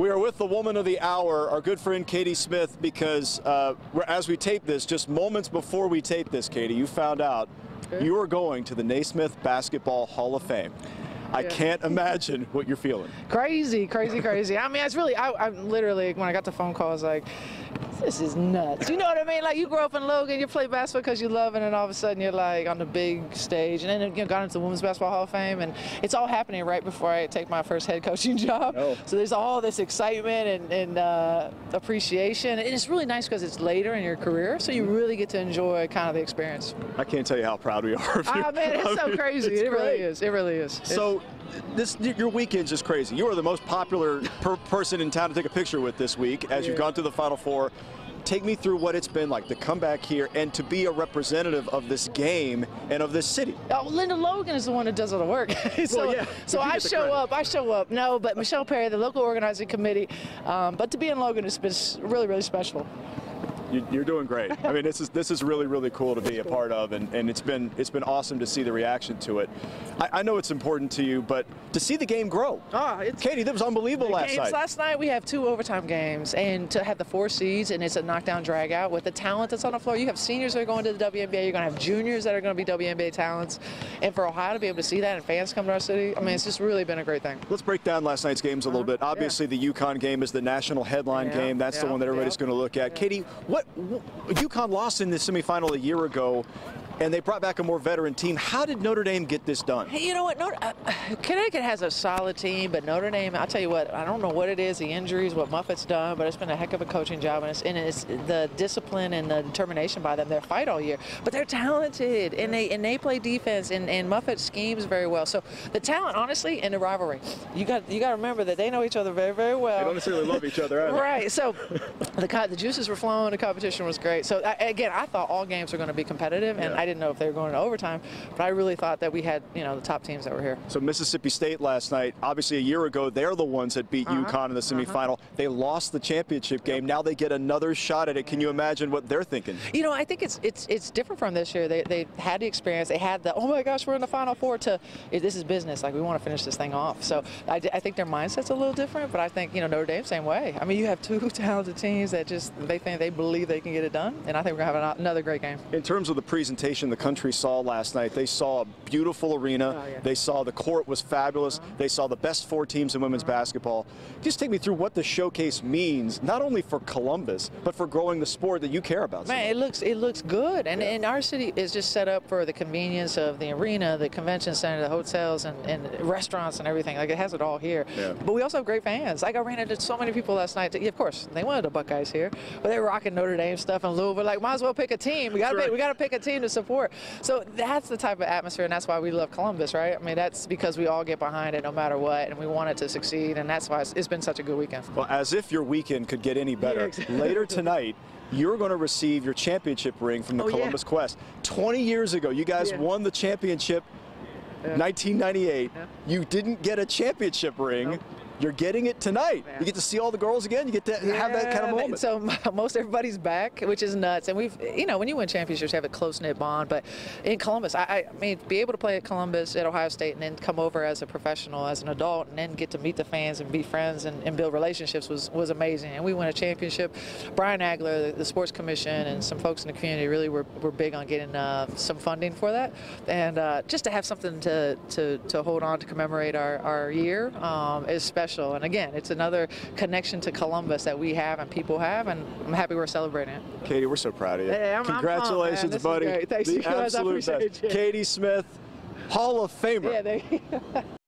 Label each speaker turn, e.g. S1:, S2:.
S1: We are with the woman of the hour, our good friend Katie Smith, because uh, as we tape this, just moments before we tape this, Katie, you found out you are going to the Naismith Basketball Hall of Fame. I can't imagine what you're feeling.
S2: Crazy, crazy, crazy. I mean, it's really, I, I literally, when I got the phone call, I was like, this is nuts. You know what I mean? Like you grow up in Logan, you play basketball because you love it, and then all of a sudden you're like on the big stage, and then you know, got into the Women's Basketball Hall of Fame, and it's all happening right before I take my first head coaching job.
S1: Oh.
S2: So there's all this excitement and, and uh, appreciation, and it's really nice because it's later in your career, so you really get to enjoy kind of the experience.
S1: I can't tell you how proud we are of you.
S2: Ah man, it's so
S1: mean,
S2: crazy.
S1: it's
S2: It really
S1: great.
S2: is. It really is. It's-
S1: So, this your weekend's just crazy. You are the most popular per person in town to take a picture with this week as you've gone through the Final Four. Take me through what it's been like to come back here and to be a representative of this game and of this city.
S2: Oh, Linda Logan is the one that does all the work. so
S1: Well, yeah,
S2: so I show
S1: credit.
S2: up. I show up. No, but Michelle Perry, the local organizing committee. Um, but to be in Logan has been really, really special.
S1: You- You're doing great. I mean, this is this is really really cool to be a part of, and, and it's been it's been awesome to see the reaction to it. I, I know it's important to you, but to see the game grow.
S2: Ah, it's
S1: Katie, that was unbelievable last
S2: games
S1: night.
S2: last night we have two overtime games, and to have the four seeds and it's a knockdown drag out with the talent that's on the floor. You have seniors that are going to the WNBA. You're going to have juniors that are going to be WNBA talents, and for Ohio to be able to see that and fans come to our city, I mean, it's just really been a great thing.
S1: Let's break down last night's games a little bit. Obviously, the UConn game is the national headline.
S2: Yeah,
S1: game. That's the one that everybody's
S2: yeah.
S1: going to look at. Katie, what, what UConn lost in the semifinal a year ago, and they brought back a more veteran team. How did Notre Dame get this done?
S2: Hey, you know what? Notre, uh, Connecticut has a solid team, but Notre Dame, I'll tell you what, I don't know what it is, the injuries, what Muffet's done, but it's been a heck of a coaching job, and it's, and it's the discipline and the determination by them. They're fight all year, but they're talented, and they and they play defense, and, and Muffet schemes very well. So the talent, honestly, and the rivalry, you got you got to remember that they know each other very, very well.
S1: They don't necessarily love each other, either.
S2: Right. So the the juices were flowing. The competition was great. So I, again, I thought all games were going to be competitive, and
S1: Yeah.
S2: I didn't know if they were going to overtime. But I really thought that we had you know the top teams that were here.
S1: So Mississippi State last night, obviously a year ago, they're the ones that beat
S2: Uh-huh.
S1: UConn in the semifinal. They lost the championship game. Now they get another shot at it. Can you imagine what they're thinking?
S2: You know, I think it's it's it's different from this year. They, they had the experience. They had the oh my gosh, we're in the final four. To this is business. Like we want to finish this thing off. So I, I think their mindset's a little different. But I think you know Notre Dame same way. I mean, you have two talented teams that just they think they believe they can get it done. And I think we're gonna have an- another great game.
S1: In terms of the presentation the country saw last night, they saw a beautiful arena.
S2: Oh, yeah.
S1: They saw the court was fabulous. Uh-huh. They saw the best four teams in women's basketball. Just take me through what the showcase means, not only for Columbus, but for growing the sport that you care about.
S2: Man, it looks it looks good, and, and our city is just set up for the convenience of the arena, the convention center, the hotels, and, and restaurants and everything. Like it has it all here.
S1: Yeah.
S2: But we also have great fans. Like I ran into so many people last night. Yeah, of course, they wanted the Buckeyes here, but they were rocking Notre Dame stuff in Louisville. Like, might as well pick a team. We got to
S1: right.
S2: we got to pick a team to support. So that's the type of atmosphere, and that's why we love Columbus, right? I mean, that's because we all get behind it no matter what, and we want it to succeed, and that's why it's, been such a good weekend.
S1: Well, as if your weekend could get any better.
S2: Yeah, exactly.
S1: Later tonight, you're going to receive your championship ring from the
S2: Oh, yeah.
S1: Columbus Quest. 20 years ago, you guys
S2: Yeah.
S1: won the championship. 1998.
S2: Yeah.
S1: You didn't get a championship ring.
S2: Nope.
S1: You're getting it tonight.
S2: Yeah.
S1: You get to see all the girls again. You get to have that kind of moment.
S2: So most everybody's back, which is nuts. And we've, you know, when you win championships, you have a close knit bond. But in Columbus, I, I mean, be able to play at Columbus, at Ohio State, and then come over as a professional, as an adult, and then get to meet the fans and be friends and, and build relationships was was amazing. And we won a championship. Brian Agler, the, the Sports Commission, and some folks in the community really were, were big on getting uh, some funding for that, and uh, just to have something to, to, to hold on to commemorate our, our year um, is special. And again, it's another connection to Columbus that we have and people have, and I'm happy we're celebrating it.
S1: Katie, we're so proud of you.
S2: Hey, I'm- I'm.
S1: Congratulations, buddy.
S2: Thanks,
S1: the
S2: you guys. I appreciate
S1: best.
S2: you.
S1: Katie Smith, Hall of Famer.
S2: Yeah.